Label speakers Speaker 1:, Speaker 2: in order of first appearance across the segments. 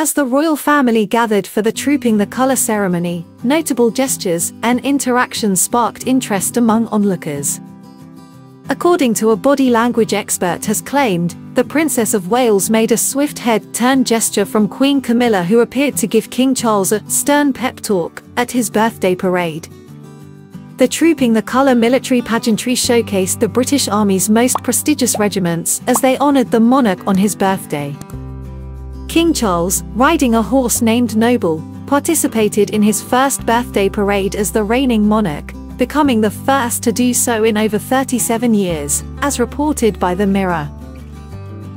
Speaker 1: As the royal family gathered for the Trooping the Colour ceremony, notable gestures and interactions sparked interest among onlookers. According to a body language expert has claimed, the Princess of Wales made a swift head-turn gesture from Queen Camilla who appeared to give King Charles a stern pep talk at his birthday parade. The Trooping the Colour military pageantry showcased the British Army's most prestigious regiments as they honoured the monarch on his birthday. King Charles, riding a horse named Noble, participated in his first birthday parade as the reigning monarch, becoming the first to do so in over 37 years, as reported by The Mirror.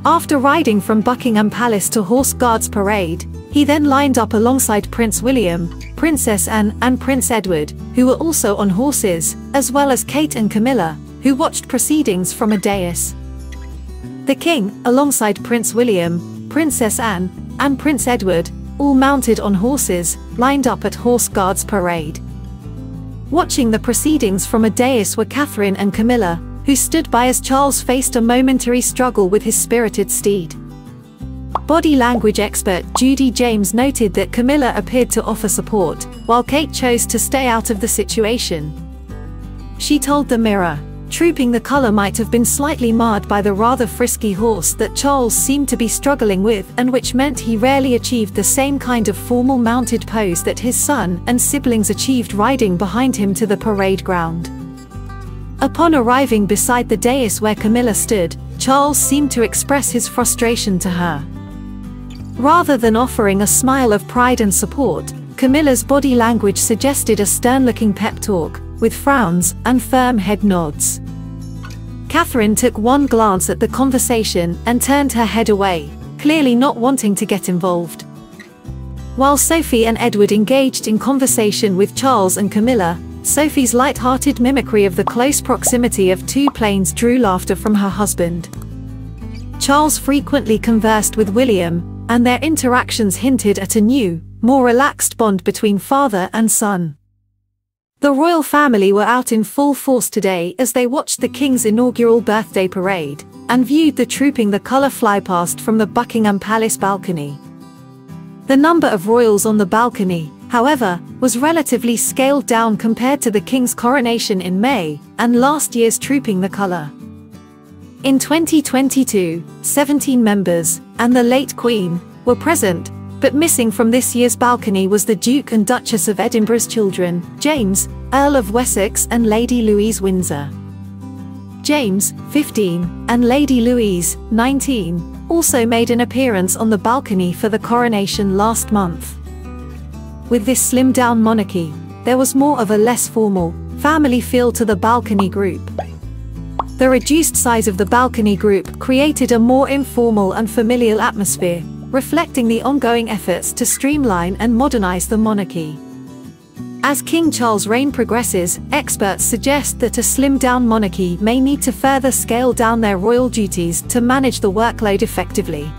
Speaker 1: After riding from Buckingham Palace to Horse Guards Parade, he then lined up alongside Prince William, Princess Anne and Prince Edward, who were also on horses, as well as Kate and Camilla, who watched proceedings from a dais. The king, alongside Prince William, Princess Anne, and Prince Edward, all mounted on horses, lined up at Horse Guards Parade. Watching the proceedings from a dais were Catherine and Camilla, who stood by as Charles faced a momentary struggle with his spirited steed. Body language expert Judy James noted that Camilla appeared to offer support, while Kate chose to stay out of the situation. She told The Mirror, Trooping the colour might have been slightly marred by the rather frisky horse that Charles seemed to be struggling with and which meant he rarely achieved the same kind of formal mounted pose that his son and siblings achieved riding behind him to the parade ground. Upon arriving beside the dais where Camilla stood, Charles seemed to express his frustration to her. Rather than offering a smile of pride and support, Camilla's body language suggested a stern-looking pep talk, with frowns and firm head nods. Catherine took one glance at the conversation and turned her head away, clearly not wanting to get involved. While Sophie and Edward engaged in conversation with Charles and Camilla, Sophie's light-hearted mimicry of the close proximity of two planes drew laughter from her husband. Charles frequently conversed with William, and their interactions hinted at a new, more relaxed bond between father and son. The royal family were out in full force today as they watched the King's inaugural birthday parade and viewed the trooping the colour fly past from the Buckingham Palace balcony. The number of royals on the balcony, however, was relatively scaled down compared to the King's coronation in May and last year's trooping the colour. In 2022, 17 members, and the late Queen, were present, but missing from this year's balcony was the Duke and Duchess of Edinburgh's children, James, Earl of Wessex and Lady Louise Windsor. James, 15, and Lady Louise, 19, also made an appearance on the balcony for the coronation last month. With this slimmed-down monarchy, there was more of a less formal, family feel to the balcony group. The reduced size of the balcony group created a more informal and familial atmosphere, reflecting the ongoing efforts to streamline and modernize the monarchy. As King Charles' reign progresses, experts suggest that a slimmed-down monarchy may need to further scale down their royal duties to manage the workload effectively.